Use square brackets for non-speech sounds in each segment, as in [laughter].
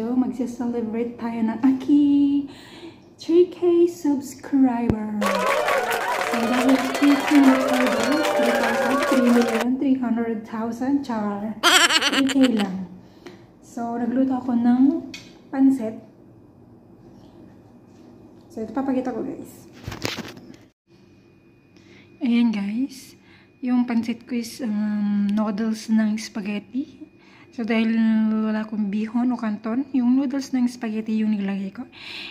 video, magsa-celebrate tayo ng aki 3K subscriber. So, dahil 3K na followers, 3,300,000 char. 3K lang. So, nagluto ako ng pansit. So, ito papakita ko guys. Ayan guys. Yung pansit ko is um, noodles ng spaghetti. So, dahil wala akong bihon o kanton, yung noodles ng spaghetti yung nilagay ko.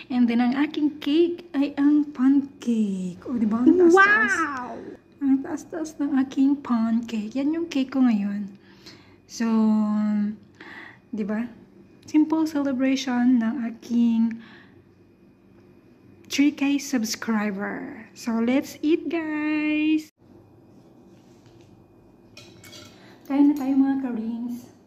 And then, ang aking cake ay ang pancake. O, diba? Ang taas, wow! Ang taas-taas ng aking pancake. Yan yung cake ko ngayon. So, diba? Simple celebration ng aking 3K subscriber. So, let's eat, guys! Kain na tayo mga ka-rings.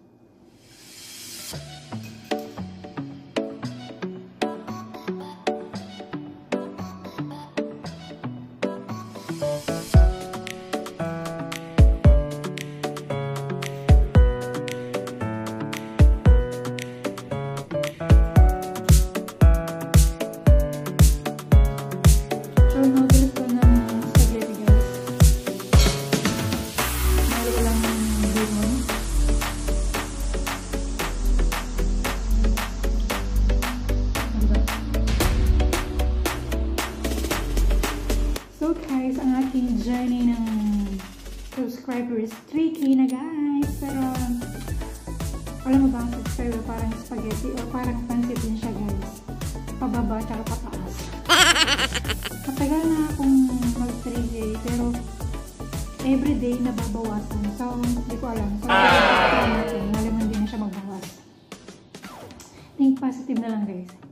Parang pansit din siya guys. Pababa tsaka pataas. [laughs] Matagal na akong mag 3K pero everyday nababawasan. So, hindi ko alam. So, ah. natin. Malam hindi na siya magbawas. Think positive na lang guys.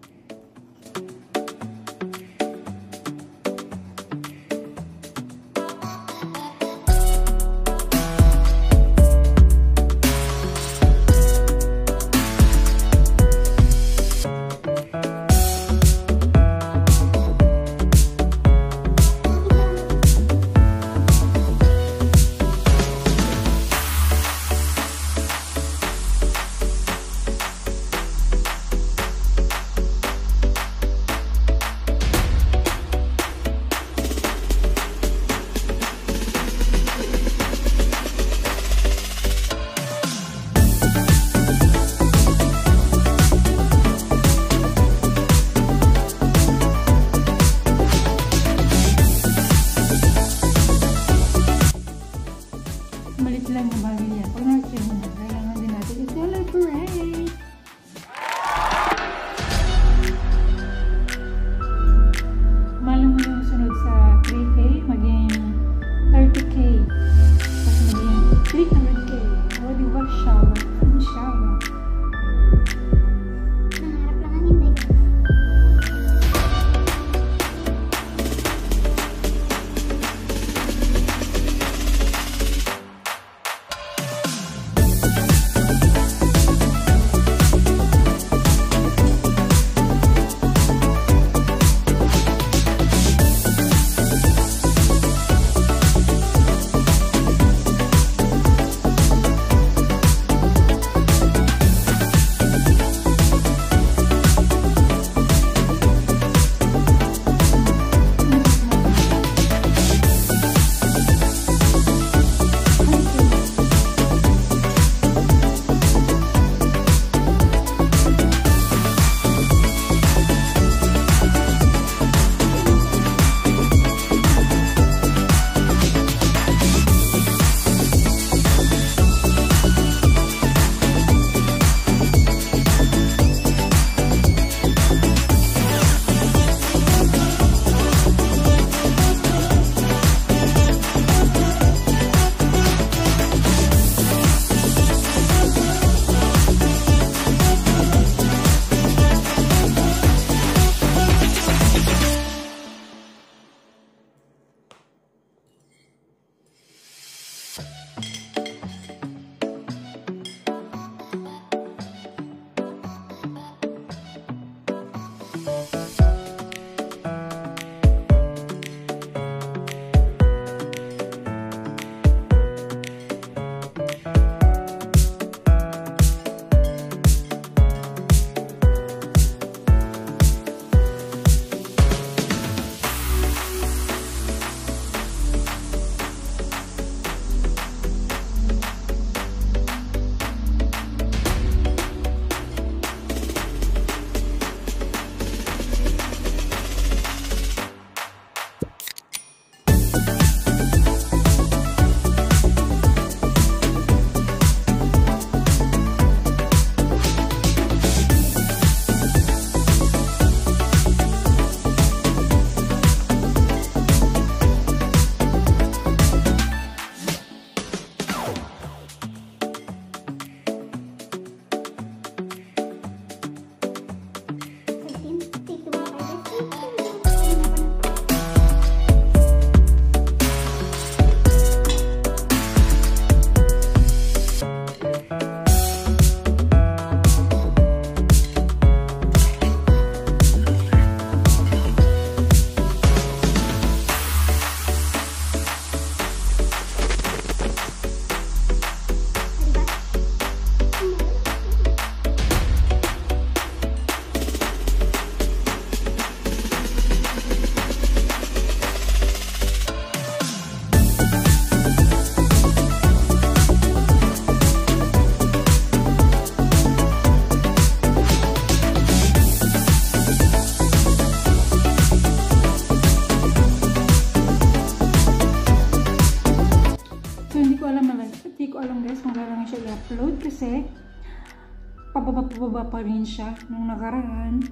Pababa-pababa pa rin siya nung nakaraan.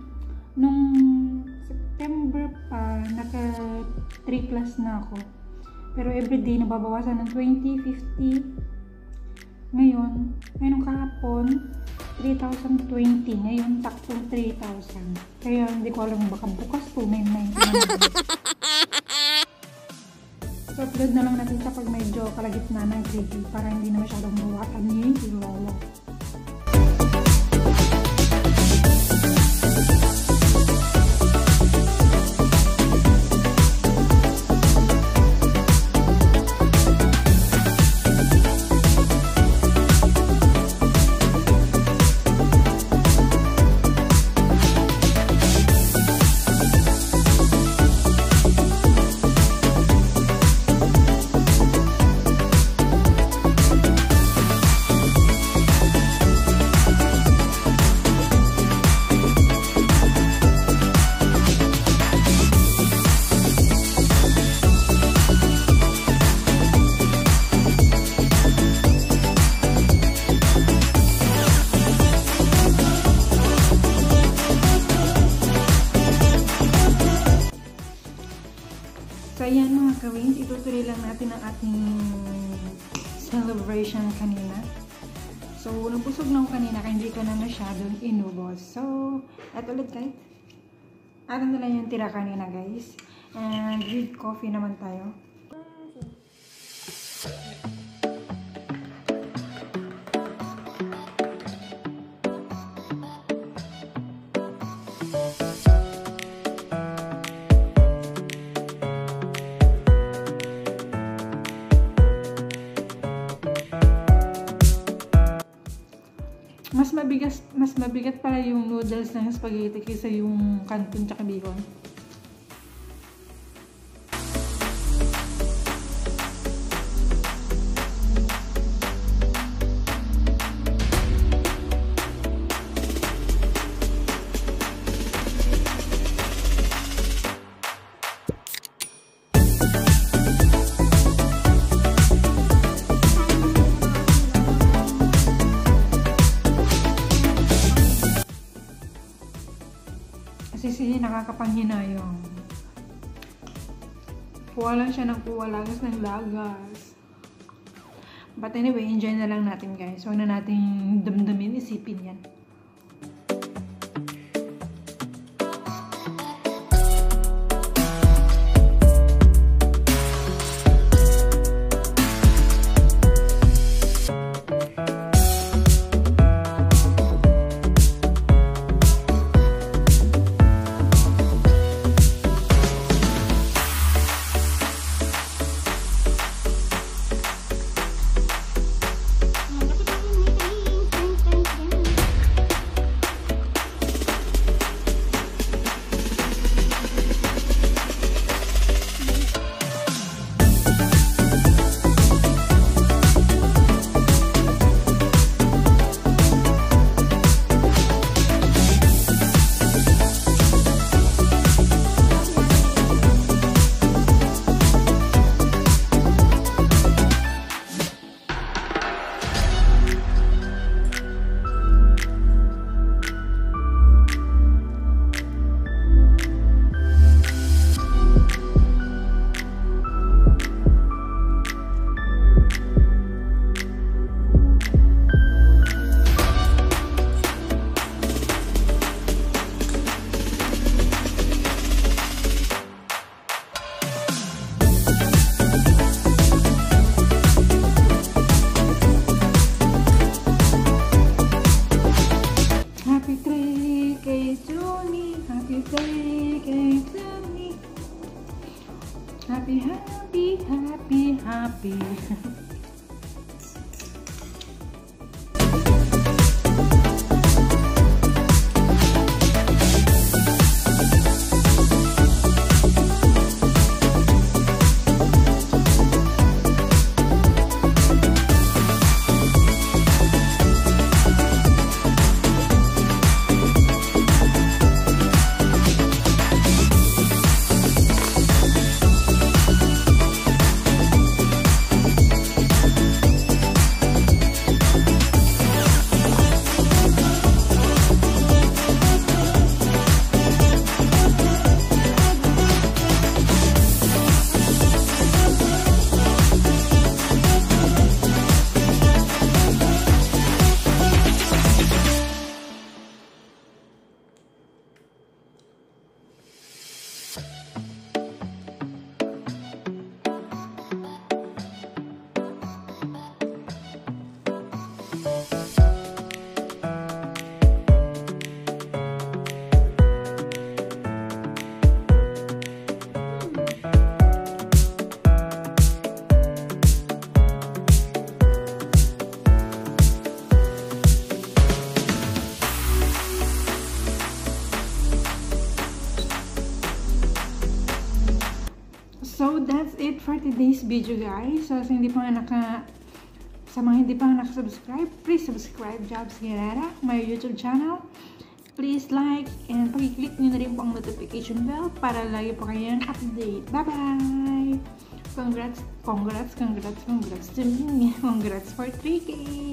Nung September pa, naka 3 plus na ako. Pero everyday nababawasan ng 20, 50. Ngayon, ngayon kahapon, 3,020. Ngayon, taktong 3,000. Kaya hindi ko alam baka bukas 2,990 na naman. So, upload na lang natin sa pag medyo kalagitna ng grade para hindi na masyadong buwatan yung lolo. So, ayan mga kawins, itutuloy lang natin ang ating celebration kanina. So, nabusog na ako kanina kaya hindi ko na masyadong inubos. So, at ulit guys. Atin na lang yung tira kanina guys. And with coffee naman tayo. Mabigat, pala yung noodles ng spaghetti kaysa yung canton tsaka bacon. Siya nakakapanghinayang. Kuha lang siya ng kuha, lagas ng lagas. But anyway, enjoy na lang natin guys. Huwag na natin damdamin, isipin yan. for me. Happy birthday to me. Happy, happy, happy, happy. [laughs] today's video guys. So, sa hindi pa naka sa mga hindi pa nakasubscribe, please subscribe Jobs Guerrera, my YouTube channel. Please like and pag-click nyo na rin po ang notification bell para lagi po kayong update. Bye-bye! Congrats, congrats, congrats, congrats to me. [laughs] Congrats for 3K! Bye-bye!